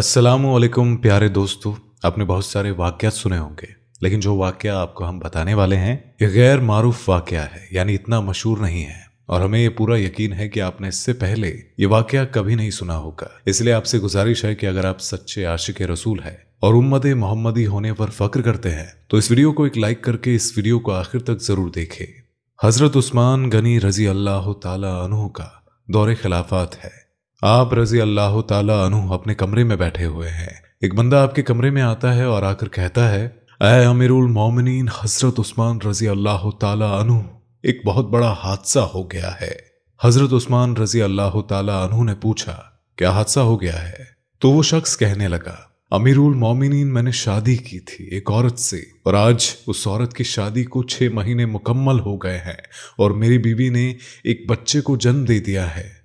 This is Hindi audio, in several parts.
असलकुम प्यारे दोस्तों। आपने बहुत सारे वाक्यात सुने होंगे, लेकिन जो वाक्य आपको हम बताने वाले हैं, ये गैर मारूफ वाक्य है, यानी इतना मशहूर नहीं है। और हमें ये पूरा यकीन है कि आपने इससे पहले ये वाक्य कभी नहीं सुना होगा। इसलिए आपसे गुजारिश है कि अगर आप सच्चे आशिक रसूल है और उम्मद मोहम्मदी होने पर फख्र करते हैं तो इस वीडियो को एक लाइक करके इस वीडियो को आखिर तक ज़रूर देखें। हज़रत उस्मान गनी रज़ी अल्लाह तला का दौरे खिलाफत है। आप रज़ी अल्लाह तु अपने कमरे में बैठे हुए हैं। एक बंदा आपके कमरे में आता है और आकर कहता है अय अमीरुल मोमिनीन, हज़रत उस्मान रज़ी अल्लाह तु एक बहुत बड़ा हादसा हो गया है। हज़रत उस्मान रज़ी अल्लाह तु ने पूछा, क्या हादसा हो गया है? तो वो शख्स कहने लगा, अमीरुल मोमिनीन, मैंने शादी की थी एक औरत से और आज उस औरत की शादी को छह महीने मुकम्मल हो गए हैं और मेरी बीवी ने एक बच्चे को जन्म दे दिया है।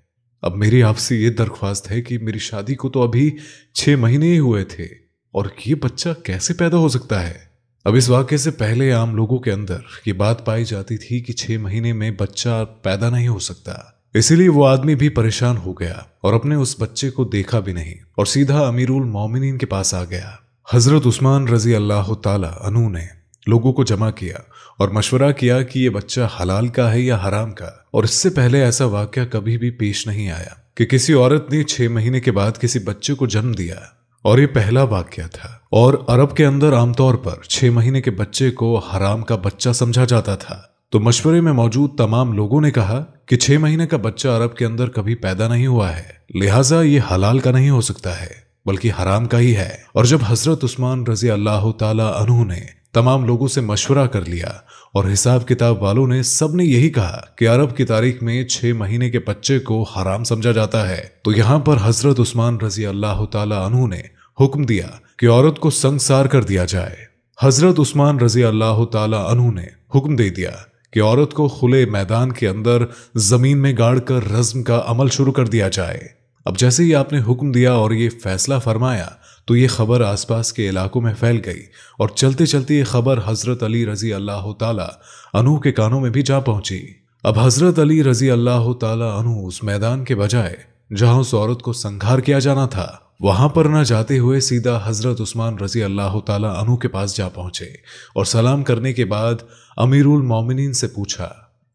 अब मेरी आपसे ये दरख्वास्त है कि मेरी शादी को तो अभी छह महीने ही हुए थे, और ये बच्चा कैसे पैदा हो सकता है? अब इस वाक्य से पहले आम लोगों के अंदर ये बात पाई जाती थी कि छह महीने में बच्चा पैदा नहीं हो सकता। इसीलिए वो आदमी भी परेशान हो गया, और अपने उस बच्चे को देखा भी नहीं, और सीधा अमीरुल मोमिन के पास आ गया। हज़रत उस्मान रज़ी अल्लाह तला अनु ने लोगों को जमा किया और मशवरा किया कि ये बच्चा हलाल का है या हराम का और इससे पहले ऐसा वाक्य कभी भी पेश नहीं आया कि किसी औरत ने छह महीने के बाद किसी बच्चे को जन्म दिया। और ये पहला वाक्य था। और अरब के अंदर आमतौर पर छह महीने के बच्चे को हराम का बच्चा समझा जाता था। तो मशवरे में मौजूद तमाम लोगों ने कहा कि छह महीने का बच्चा अरब के अंदर कभी पैदा नहीं हुआ है। लिहाजा ये हलाल का नहीं हो सकता है, बल्कि हराम का ही है। और जब हज़रत उस्मान रज़ी अल्लाह तु ने तमाम लोगों से मशवरा कर लिया और हिसाब किताब वालों ने सबने यही कहा कि अरब की तारीख में छह महीने के बच्चे को हराम समझा जाता है। तो यहाँ पर हज़रत उस्मान रज़ी अल्लाह तु ने हुक्म दिया कि औरत को संसार कर दिया जाए। हज़रत उस्मान रज़ी अल्लाह तु ने हुक्म दे दिया कि औरत को खुले मैदान के अंदर ज़मीन में गाड़ कर रज्म का अमल शुरू कर दिया जाए। अब जैसे ही आपने हुक्म दिया और ये फैसला फरमाया तो ये खबर आसपास के इलाकों में फैल गई और चलते चलते ये खबर हज़रत अली रज़ी अल्लाह तनु के कानों में भी जा पहुँची। अब हज़रत अली रज़ी अल्लाह तनु उस मैदान के बजाय, जहाँ उस औरत को संघार किया जाना था, वहाँ पर न जाते हुए सीधा हज़रत उस्मान रज़ी अल्लाह तनु के पास जा पहुँचे और सलाम करने के बाद अमीरुल मोमिन से पूछा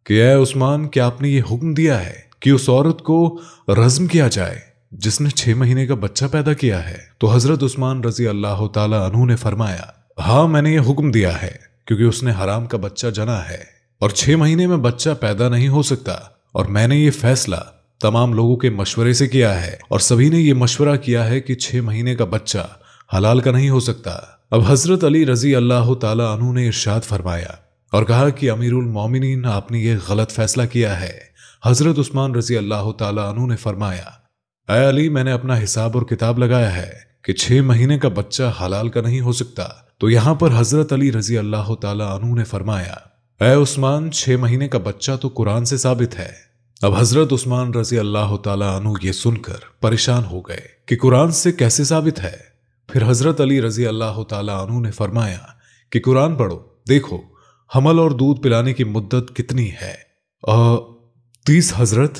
कि उस्मान, क्या आपने ये हुक्म दिया है? कि उस औरत को रज्म किया जाए, जिसने छह महीने का बच्चा पैदा किया है। तो हज़रत उस्मान रज़ी अल्लाह तु ने फरमाया हाँ मैंने ये हुक्म दिया है, क्योंकि उसने हराम का बच्चा जना है, और छह महीने में बच्चा पैदा नहीं हो सकता, और मैंने ये फैसला तमाम लोगों के मशवरे से किया है, और सभी ने ये मशवरा किया है कि छह महीने का बच्चा हलाल का नहीं हो सकता। अब हज़रत अली रज़ी अल्लाह तु ने इर्शाद फरमाया और कहा कि अमीरुल मोमिनीन, आपने ये गलत फैसला किया है। हज़रत उस्मान रज़ी अल्लाह तु ने फरमाया अली, मैंने अपना हिसाब और किताब लगाया है कि छह महीने का बच्चा हलाल का नहीं हो सकता। तो यहाँ पर हज़रत अली रज़ी अल्लाह तु ने फरमाया अय उस्मान, छह महीने का बच्चा तो कुरान से साबित है। अब हज़रत उस्मान रज़ी अल्लाह तु ये सुनकर परेशान हो गए कि कुरान से कैसे साबित है। फिर हज़रत अली रज़ी अल्लाह तु ने फरमाया कि, कुरान पढ़ो, देखो, हमल और दूध पिलाने की मुद्दत कितनी है? तीस हज़रत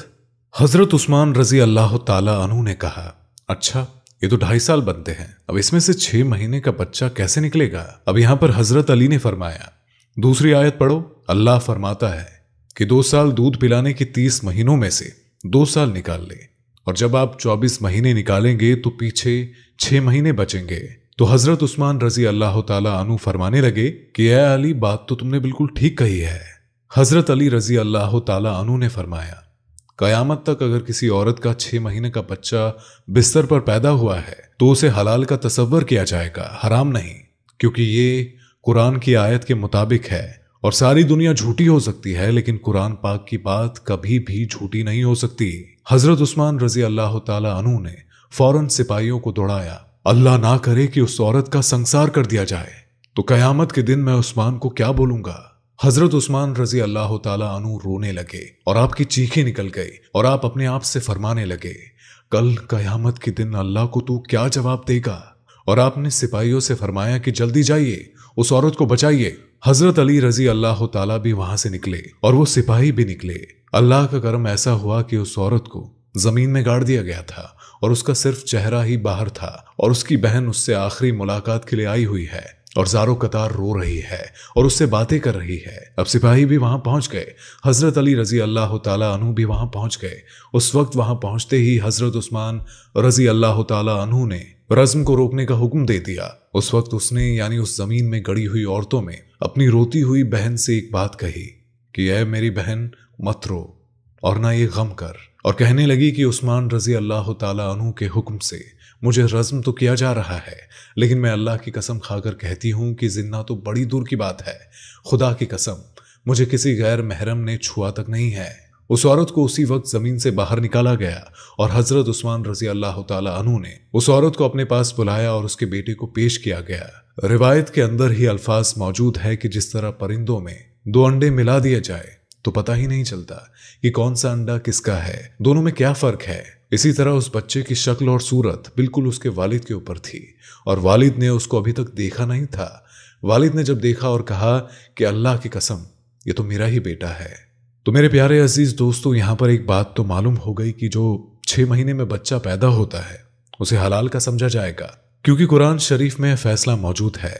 हज़रत उस्मान रज़ी अल्लाह तु ने कहा अच्छा ये तो ढाई साल बनते हैं। अब इसमें से छह महीने का बच्चा कैसे निकलेगा? अब यहाँ पर हज़रत अली ने फरमाया, दूसरी आयत पढ़ो, अल्लाह फरमाता है कि दो साल दूध पिलाने की तीस महीनों में से दो साल निकाल ले। और जब आप चौबीस महीने निकालेंगे तो पीछे छह महीने बचेंगे। तो हज़रत उस्मान रज़ी अल्लाह तु फरमाने लगे कि अली, बात तो तुमने बिल्कुल ठीक कही है। हज़रत अली रज़ी अल्लाह तु ने फरमाया, कयामत तक अगर किसी औरत का छह महीने का बच्चा बिस्तर पर पैदा हुआ है तो उसे हलाल का तस्वर किया जाएगा, हराम नहीं, क्योंकि ये कुरान की आयत के मुताबिक है और सारी दुनिया झूठी हो सकती है, लेकिन कुरान पाक की बात कभी भी झूठी नहीं हो सकती। हज़रत उस्मान रज़ी अल्लाह तु ने फ़ौरन सिपाहियों को दौड़ाया, अल्लाह ना करे कि उस औरत का संसार कर दिया जाए तो कयामत के दिन मैं उस्मान को क्या बोलूँगा? हज़रत उस्मान रज़ी अल्लाह तु रोने लगे और आपकी चीखें निकल गई और आप अपने आप से फरमाने लगे, कल कयामत के दिन अल्लाह को तू क्या जवाब देगा? और आपने सिपाहियों से फरमाया कि, जल्दी जाइए, उस औरत को बचाइए। हज़रत अली रज़ी अल्लाह तला भी वहाँ से निकले और वो सिपाही भी निकले। अल्लाह का कर्म ऐसा हुआ कि उस औरत को ज़मीन में गाड़ दिया गया था और उसका सिर्फ़ चेहरा ही बाहर था और उसकी बहन उससे आखिरी मुलाकात के लिए आई हुई है। और जारो कतार रो रही है और उससे बातें कर रही है। अब सिपाही भी वहाँ पहुँच गए। हज़रत अली रज़ी अल्लाह तु भी वहाँ पहुँच गए। उस वक्त वहाँ पहुँचते ही हज़रत उस्मान रज़ी अल्लाह तु ने रज्म को रोकने का हुक्म दे दिया। उस वक्त उसने, यानी उस ज़मीन में गड़ी हुई औरतों में, अपनी रोती हुई बहन से एक बात कही कि अः मेरी बहन, मत रो और ना ये गम कर। और कहने लगी कि उस्मान रज़ी अल्लाह तु के हुक्म से मुझे रज्म तो किया जा रहा है, लेकिन मैं अल्लाह की कसम खाकर कहती हूँ कि जिन्ना तो बड़ी दूर की बात है। खुदा की कसम, मुझे किसी गैर महरम ने छुआ तक नहीं है। उस औरत को उसी वक्त ज़मीन से बाहर निकाला गया और हज़रत उस्मान रज़ी अल्लाह तु ने उस औरत को अपने पास बुलाया और उसके बेटे को पेश किया गया। रिवायत के अंदर ही अल्फाज मौजूद है कि जिस तरह परिंदों में दो अंडे मिला दिए जाए तो पता ही नहीं चलता कि कौन सा अंडा किसका है। दोनों में क्या फ़र्क है? इसी तरह उस बच्चे की शक्ल और सूरत बिल्कुल उसके वालिद के ऊपर थी, और वालिद ने उसको अभी तक देखा नहीं था। वालिद ने जब देखा और कहा कि अल्लाह की कसम, ये तो मेरा ही बेटा है। तो मेरे प्यारे अज़ीज़ दोस्तों, यहाँ पर एक बात तो मालूम हो गई कि जो छह महीने में बच्चा पैदा होता है, उसे हलाल का समझा जाएगा, क्योंकि कुरान शरीफ में फैसला मौजूद है।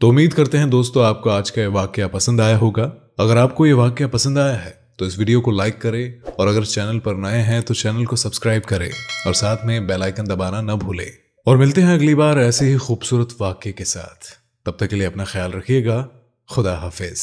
तो उम्मीद करते हैं दोस्तों, आपको आज का यह वाक्य पसंद आया होगा। अगर आपको ये वाक्य पसंद आया है तो इस वीडियो को लाइक करें और अगर चैनल पर नए हैं तो चैनल को सब्सक्राइब करें और साथ में बेल आइकन दबाना न भूलें। और मिलते हैं अगली बार ऐसे ही खूबसूरत वाक्य के साथ। तब तक के लिए अपना ख्याल रखिएगा। खुदा हाफिज।